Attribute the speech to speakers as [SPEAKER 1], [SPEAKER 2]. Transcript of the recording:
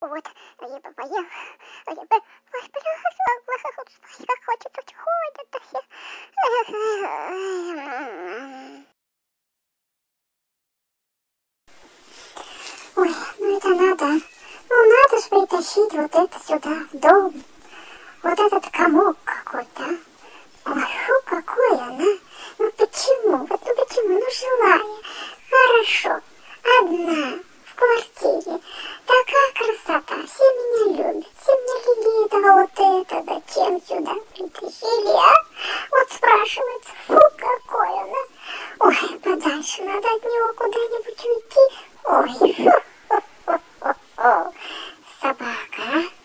[SPEAKER 1] Вот, либо поел, либо как хочется, ходят все. Ой, ну это надо. Ну надо же притащить вот это сюда, в дом. Вот этот комок какой-то, а. Фу, какой она. Ну почему? Вот ну почему? Ну живая. Хорошо. Одна. не любите мне какие-то вот это, зачем сюда притащили, а? Вот спрашивает, фу, какой он, а? Ой, подальше надо от него куда-нибудь уйти. Ой, фу, хо -хо -хо. собака, а?